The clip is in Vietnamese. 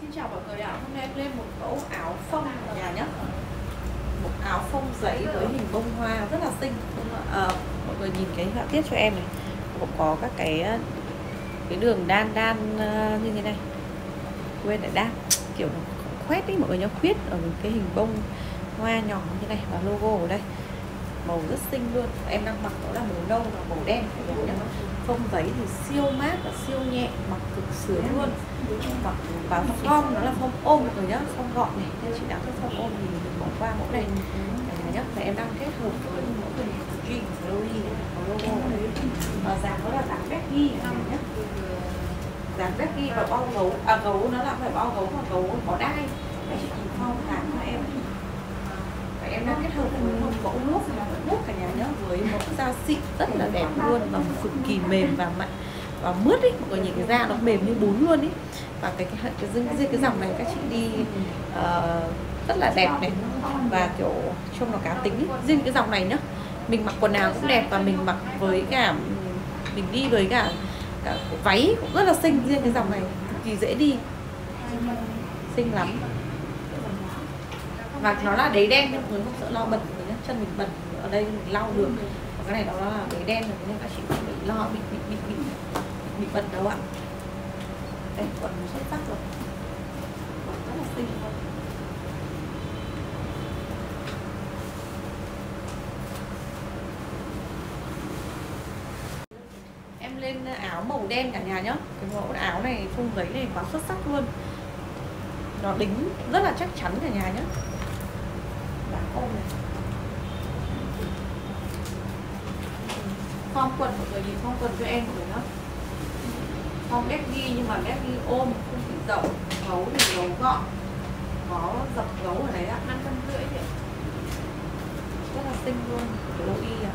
xin chào mọi người ạ. Hôm nay em lên một mẫu áo phông ở nhà nhé. Một áo phông giấy với hình bông hoa rất là xinh. À, mọi người nhìn cái họa tiết cho em này. Cũng có các cái à, cái đường đan đan à, như thế này. Quên lại đan kiểu nó khoét đi mọi người nhá, khuyết ở cái hình bông hoa nhỏ như thế này và logo ở đây màu rất xinh luôn. Em đang mặc đó là màu nâu và màu đen phông giấy thì siêu mát và siêu nhẹ, mặc cực sướng luôn. Mặc và phong nó là phong ôm rồi nhá phong gọn này. Nên chị đã cái phong ôm thì mình bỏ qua mẫu này này nhá và em đang kết hợp với mẫu quần jean Loli này có logo đấy và dáng nó là dáng Becky nhá? Dáng Becky và bao gấu. À gấu nó là phải bao gấu và gấu có đai. Để chị nhìn phong dáng của em. Và em đang kết hợp với một mẫu nước nước cả nhà nhá với mẫu da xịn rất là đẹp luôn và cực kỳ mềm và mạnh và mướt ấy mọi người nhìn cái da nó mềm như bún luôn ấy. Và cái cái cái cái, cái, cái dòng này các chị đi uh, rất là đẹp này và kiểu trông nó cá tính ấy. riêng cái dòng này nhá mình mặc quần áo cũng đẹp và mình mặc với cả mình đi với cả, cả váy cũng rất là xinh. Riêng cái dòng này cực kỳ dễ đi. Xinh lắm. Và nó là đế đen nên mọi người không sợ lo bật chân mình bẩn ở đây mình lau được. Và cái này nó là đế đen rồi nên các chị không bị lo bị bị bị bị, bị bẩn đâu ạ. Đây quần xuất sắc rồi. Quần rất là xinh luôn. Em lên áo màu đen cả nhà nhá. Cái mẫu áo này phông giấy này quá xuất sắc luôn. Nó đính rất là chắc chắn cả nhà nhé bản ôm này phong quần mọi người nhìn phong quần cho em mọi người nhá. Phong ép ghi nhưng mà ép ghi ôm không bị rộng gấu thì gấu gọn có dập gấu ở đấy ạ. Năm trăm rưỡi rất là xinh luôn cái y à